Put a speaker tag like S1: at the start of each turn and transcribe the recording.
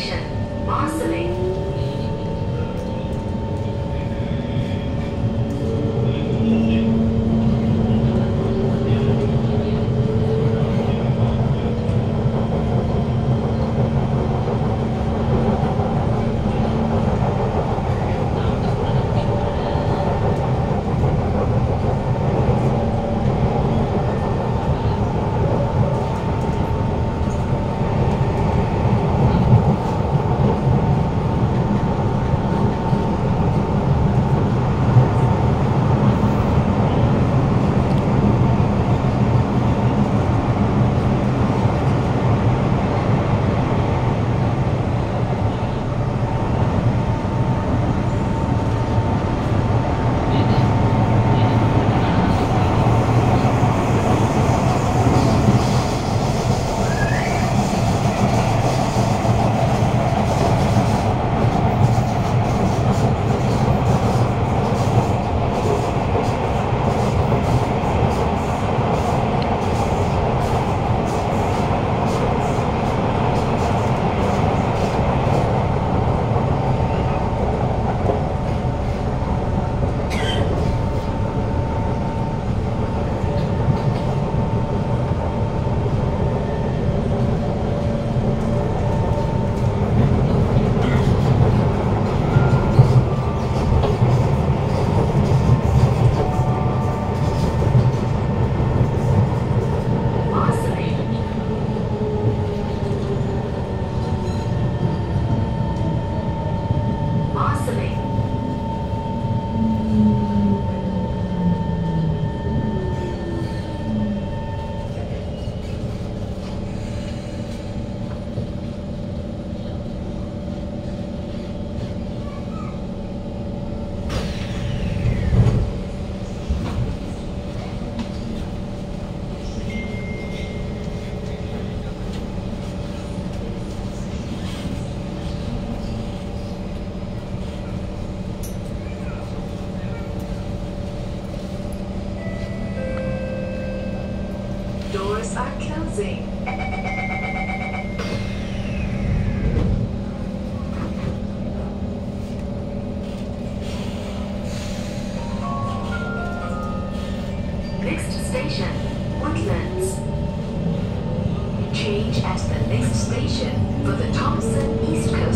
S1: Station, Marsiling. Next station, Woodlands. Change at the next station for the Thompson East Coast.